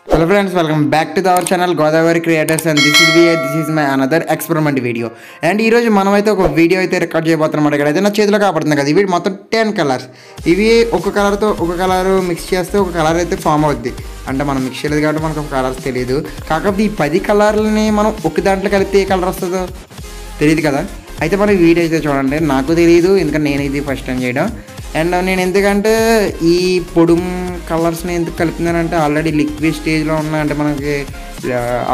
Hello friends welcome back to our channel Godavari creators and this is we this is my another experiment video and ఈరోజు మనమైతే ఒక video అయితే record చేయబోతున్నాం ఇక్కడ అయితే నా చేతిలో కాపాడుతుంది కదా ఇవి మొత్తం టెన్ కలర్స్ ఇవి ఒక కలర్తో ఒక కలర్ మిక్స్ చేస్తే ఒక కలర్ అయితే ఫామ్ అవుద్ది. అంటే మనం మిక్స్ చేయలేదు కాబట్టి మనకు కలర్స్ తెలియదు కాకపోతే ఈ పది కలర్లని మనం ఒక దాంట్లో కలిపితే ఏ కలర్ వస్తుందో తెలియదు కదా. అయితే మనం వీడియో అయితే చూడండి. నాకు తెలియదు ఎందుకంటే నేను ఇది ఫస్ట్ టైం చేయడం. అండ్ నేను ఎందుకంటే ఈ పొడుం కలర్స్ని ఎందుకు కలిపినారంటే ఆల్రెడీ లిక్విడ్ స్టేజ్లో ఉన్న అంటే మనకి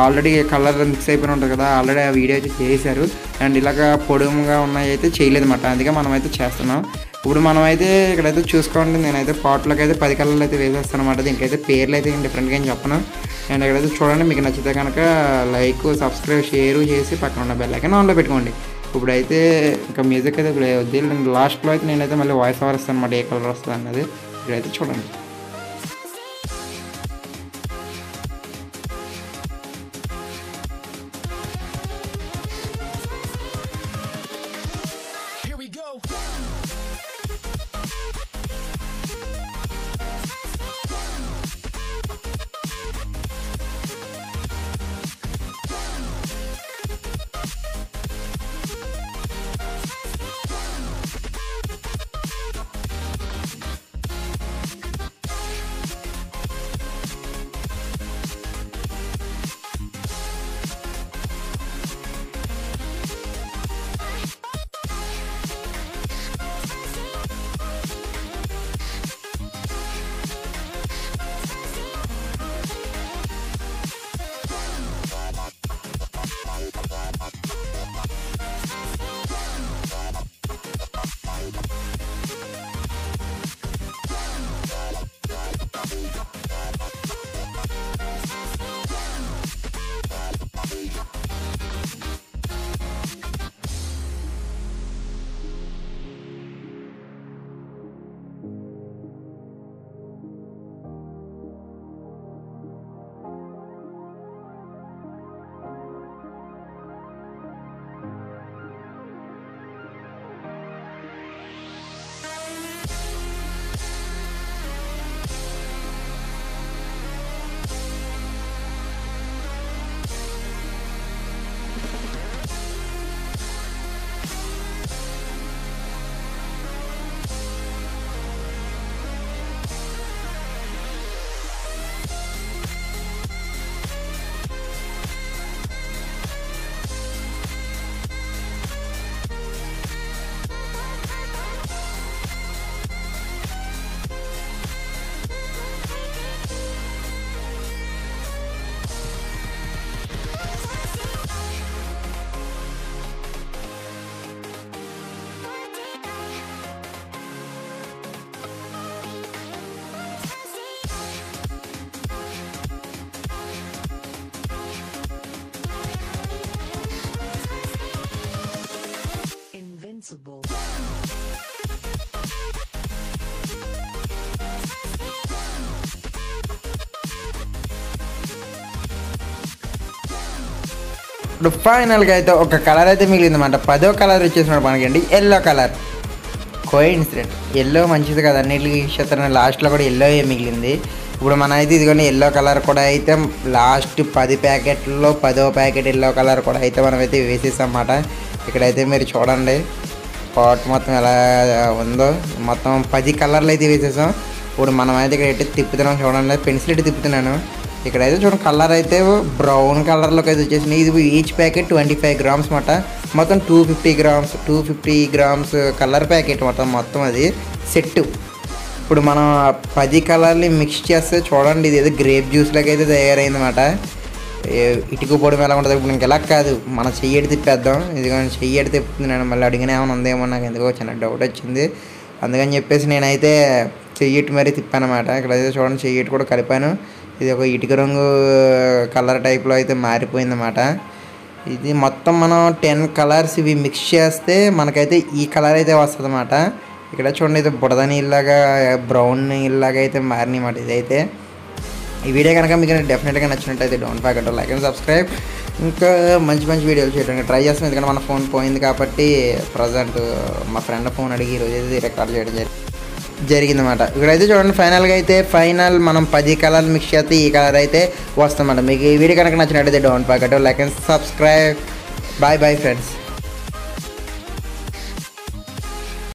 ఆల్రెడీ కలర్ మిక్స్ అయిపోయి ఉంటుంది కదా ఆల్రెడీ ఆ వీడియో అయితే చేశారు. అండ్ ఇలాగ పొడుముగా ఉన్నాయి అయితే చేయలేదన్నమాట. అందుకే మనం అయితే చేస్తున్నాం. ఇప్పుడు మనం అయితే ఇక్కడైతే చూసుకోండి నేనైతే పాట్లోకి అయితే పది కలర్లు అయితే వేసేస్తాను అనమాట దీనికైతే పేర్లు అయితే డిఫరెంట్గా ఏం చెప్పను. అండ్ ఇక్కడైతే చూడండి మీకు నచ్చితే కనుక లైక్ సబ్స్క్రైబ్ షేర్ చేసి పక్కన ఉన్న బెల్ ఐకన్ ఆన్లో పెట్టుకోండి. ఇప్పుడైతే ఇంకా మ్యూజిక్ అయితే ప్లే అవుద్ది లాస్ట్లో అయితే నేనైతే మళ్ళీ వాయిస్ ఓవర్ ఇస్తాను అనమాట ఏ కలర్ వస్తుంది అన్నది ఇక్కడైతే చూడండి. Go. ఇప్పుడు ఫైనల్గా అయితే ఒక కలర్ అయితే మిగిలిందన్నమాట. పదో కలర్ వచ్చేసినాడు మనకండి yellow colour coincident yellow మంచిది కదా. అన్నిటికి ఇష్టం లాస్ట్లో కూడా ఎల్లో మిగిలింది. ఇప్పుడు మన అయితే ఇదిగోండి ఎల్లో కలర్ కూడా అయితే లాస్ట్ పది ప్యాకెట్లలో పదో ప్యాకెట్ ఎల్లో కలర్ కూడా అయితే మనమైతే అయితే వేసేసాం అన్నమాట ఇక్కడైతే మీరు చూడండి. పాట్ మొత్తం ఎలా ఉందో మొత్తం పది కలర్లు అయితే వేసేసాం. ఇప్పుడు మనం అయితే ఇక్కడ ఎట్టి తిప్పుతున్నాం చూడండి పెన్సిల్ ఎట్టి తిప్పుతున్నాను. ఇక్కడైతే చూడండి కలర్ అయితే బ్రౌన్ కలర్లోకి అయితే వచ్చేసింది. ఇది each packet twenty five grams మాట మొత్తం two fifty grams two fifty grams colour packet మొత్తం మొత్తం అది. సెట్ ఇప్పుడు మనం పది కలర్ని మిక్స్ చేస్తే చూడండి ఇది ఏదో గ్రేప్ జ్యూస్ లాగా అయితే తయారైందన్నమాట ఏ- ఇటుక పొడి ఎలా ఉంటుంది ఇప్పుడు ఇంకెలా కాదు. మన చెయ్యడి తిప్పేద్దాం. ఇదిగోండి చెయ్యడి తిప్పుతున్నాను మళ్ళీ అడిగిన ఏమైనా ఉందేమో నాకు ఎందుకో చిన్న డౌట్ వచ్చింది. అందుకని చెప్పేసి నేనైతే చెయ్యిట్టు మరీ తిప్పానమాట. ఇక్కడైతే చూడండి చెయ్యటి కూడా కలిపాను. ఇది ఒక ఇటుక రంగు కలర్ టైప్లో అయితే మారిపోయిందన్నమాట. ఇది మొత్తం మనం టెన్ కలర్స్ ఇవి మిక్స్ చేస్తే మనకైతే ఈ కలర్ అయితే వస్తుంది అన్నమాట ఇక్కడ చూడండి అయితే బుడద నీళ్ళలాగా బ్రౌన్ నీళ్ళలాగా అయితే మారినమాట ఇదైతే. ఈ వీడియో కనుక మీకు డెఫినెట్గా నచ్చినట్టయితే don't forget like and subscribe ఇంకా మంచి మంచి వీడియోలు చేయడానికి ట్రై చేస్తాం. ఎందుకంటే మన ఫోన్ పోయింది కాబట్టి ప్రజెంట్ మా ఫ్రెండ్ ఫోన్ అడిగి ఈరోజు అయితే రికార్డ్ చేయడం జరిగింది జరిగిందన్నమాట. ఇక్కడైతే చూడండి ఫైనల్గా అయితే ఫైనల్ మనం పది కలర్లు మిక్స్ చేస్తే ఈ కలర్ అయితే వస్తుందన్నమాట. మీకు ఈ వీడియో కనుక నచ్చినట్టయితే down packet like and subscribe bye bye friends